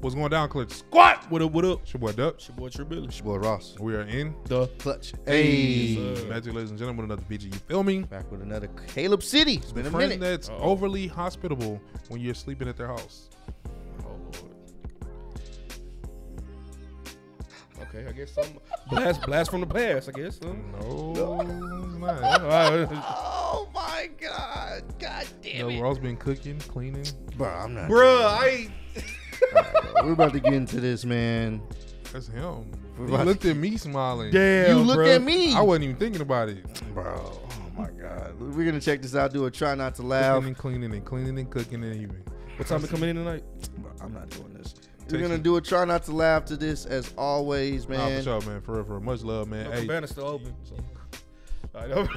What's going down, Clutch Squad? What up? What up? It's your boy Dub. It's your boy Trill Billy. It's your boy Ross. We are in. The Clutch. Hey, sir. back ladies and gentlemen, with another BG. You feel me? Back with another Caleb City. It's been a Friend minute. that's Uh-oh. overly hospitable when you're sleeping at their house. oh lord. Okay, I guess some blast blast from the past. I guess. Huh? No, it's not. All right. Oh my God. God No, damn it. Ross been cooking, cleaning. Bro, I'm not. Bruh, I We're about to get into this, man. That's him. He looked at me smiling. damn. you look bruh. at me. I wasn't even thinking about it. Bro, oh my God. We're going to check this out. Do a try not to laugh. Cooking and cleaning and cleaning and cooking and even. What time we coming in tonight? Bro, I'm not doing this. We're going to some- do a try not to laugh to this as always, Nah, man. for sure, man. For real, for real. Much love, man. No, Hey, Cabana's still open. So. I know.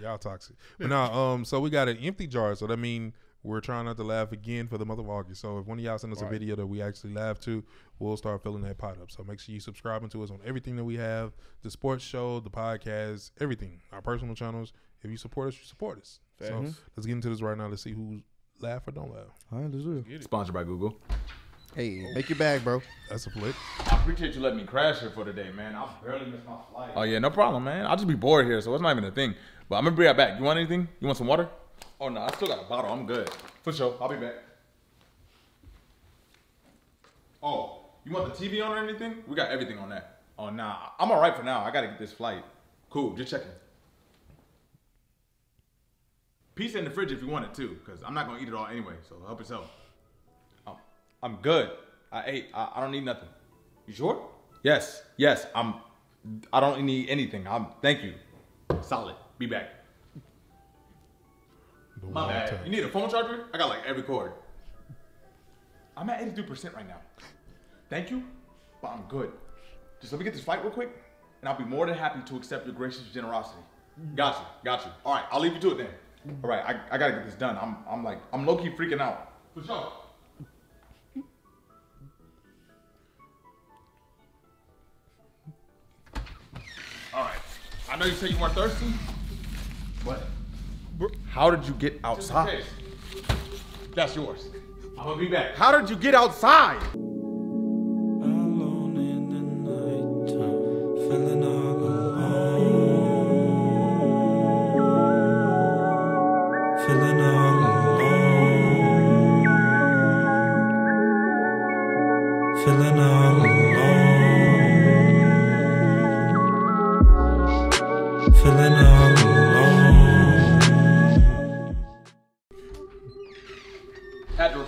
y'all toxic. But now, um, so we got an empty jar. So that mean we're trying not to laugh again for the month of August. So if one of y'all send us a video that we actually laugh to, we'll start filling that pot up. So make sure you subscribing to us on everything that we have, the sports show, the podcast, everything, our personal channels. If you support us, you support us. So Facts. Mm-hmm. let's get into this right now. Let's see who laugh or don't laugh. All right, let's do it. Sponsored by Google. Hey, make your bag, bro. That's a flip. I appreciate you letting me crash here for today, man. I barely missed my flight. Oh yeah, no problem, man. I'll just be bored here, so it's not even a thing. But I'm gonna be right back. You want anything? You want some water? Oh no, I still got a bottle. I'm good. For sure. I'll be back. Oh, you want the TV on or anything? We got everything on that. Oh nah, I'm alright for now. I gotta get this flight. Cool, just checking. Pizza in the fridge if you want it too, because I'm not gonna eat it all anyway. So help yourself. Oh, I'm good. I ate. I, I don't need nothing. You sure? Yes. Yes. I'm. I don't need anything. I'm. Thank you. Solid. Be back. The My bad. You need a phone charger? I got like every cord. I'm at 83% right now. Thank you, but I'm good. Just let me get this flight real quick, and I'll be more than happy to accept your gracious generosity. Got you. Got you. All right. I'll leave you to it then. All right. I, I gotta get this done. I'm. I'm like. I'm low key freaking out. For sure. All right. I know you said you weren't thirsty, but how did you get outside? That's yours. I'm gonna be back. How did you get outside? Alone in the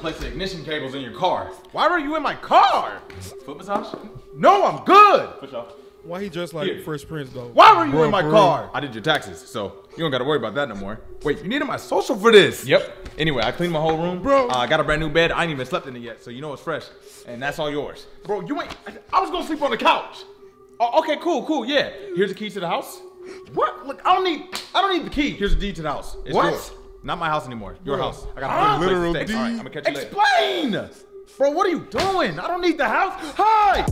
replace the ignition cables in your car. Why were you in my car? Foot massage? No, I'm good. For sure. Why he dressed like Here. Fresh Prince though? Why were you Bro, in my for car? I did your taxes, so you don't gotta worry about that no more. Wait, you needed my social for this? Yep. Anyway, I cleaned my whole room. Bro. Uh, I got a brand new bed. I ain't even slept in it yet, so you know it's fresh. And that's all yours. Bro, you ain't. I was gonna sleep on the couch. Oh, okay, cool, cool, yeah. Here's the key to the house. What? Look, I don't need. I don't need the key. Here's the deed to the house. It's What? yours. Not my house anymore. Your Bro. house. I got Ah, a place to literal stay. deed. All right, I'm gonna catch you later. Explain. Bro, what are you doing? I don't need the house. Hi.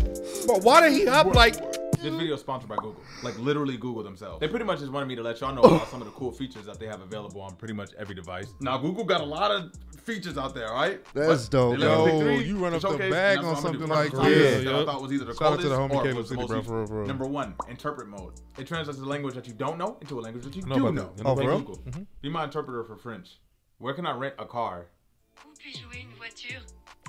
But why did he hop like? This mm-hmm. video is sponsored by Google. Like literally Google themselves. They pretty much just wanted me to let y'all know about some of the cool features that they have available on pretty much every device. Now Google got a lot of features out there, right? That's dope, they let us pick Yo, three you run up the bag on that's what I'm something like do. First this. that I thought was either the Shout out to the coldest homie or Caleb was the City, bro, for real, for real. Number one, interpret mode. It translates the language that you don't know into a language that you know do know. that. You know about Thank that. Google. Mm-hmm. Be my interpreter for French. Where can I rent a car?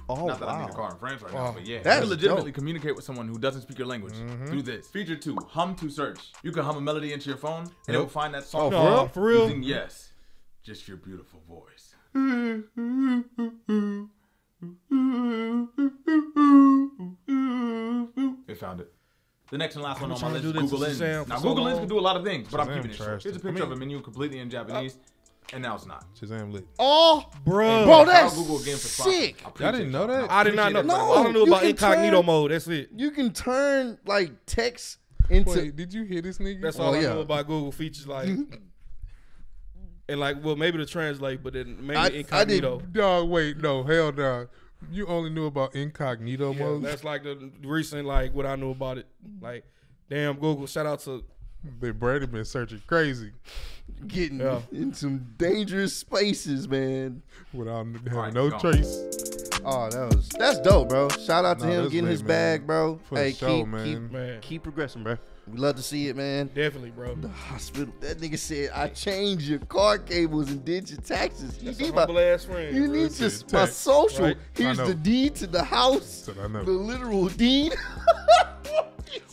Où puis-je louer une voiture Oh, Not that I need a wow. car in France right Wow. now, but yeah. That's you can legitimately dope. communicate with someone who doesn't speak your language Mm-hmm. through this. Feature two, hum to search. You can hum a melody into your phone, and it will find that song. Oh, for No, real? for real. Using yes, just your beautiful voice. It found it. The next and last one on my trying to list do is this Google Lens. Now so Google Lens can do a lot of things, but I'm keeping it short. trashed Here's a it. I picture of mean- a menu completely in Japanese, and now it's not. Shazam lit. Oh, Bro, Bro, Shout that's Google again for sponsoring. sick. I Y'all didn't know that? I did not know. Appreciate it, I bro. knew you about incognito turn- mode. That's it. you can turn like text into. Wait, did you hear this nigga? That's Oh, all I yeah. know about Google features. Like, and like, well, maybe to translate, but then maybe I- I did- incognito. Dog, wait, no, hell no. You only knew about incognito Yeah, mode. that's like the recent, like what I knew about it. Like, damn, Google. Shout out to They Brady been searching crazy getting Yeah. in some dangerous spaces, man. without having right, no go on. trace. Oh, that was that's dope, bro. Shout out to Nah, him getting lit, his man. bag, bro. For hey, sure, keep, man. keep Man, keep progressing, bro. We love to see it, man. definitely, bro. The hospital. That nigga said, "I changed your car cables and did your taxes. You That's need my, last friend. you bro. need That's to, my social. right? Here's the deed to the house, I know. the literal deed."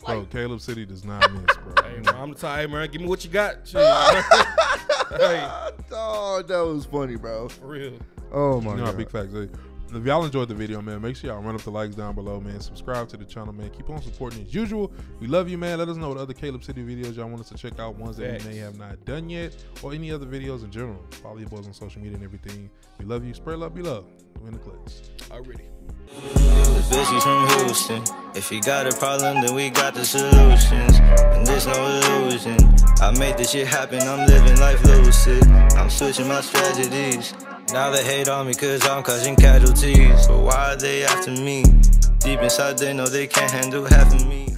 He's Bro, like, Caleb City does not miss, bro. Hey, man, I'm the type, man. Give me what you got. Shit. hey, oh, that was funny, bro. for real. Oh my You know, god. big facts. Hey, If y'all enjoyed the video, man, make sure y'all run up the likes down below, man. Subscribe to the channel, man. Keep on supporting as usual. We love you, man. Let us know what other Caleb City videos y'all want us to check out, ones that Facts. we may have not done yet, or any other videos in general. Follow your boys on social media and everything. We love you. Spread love, be love. Win the clicks. Already. The bitches from Houston. If you got a problem, then we got the solutions. And there's no illusion. I made this shit happen, I'm living life lucid. I'm switching my strategies. Now they hate on me cause I'm causing casualties. But why are they after me? Deep inside, they know they can't handle half of me.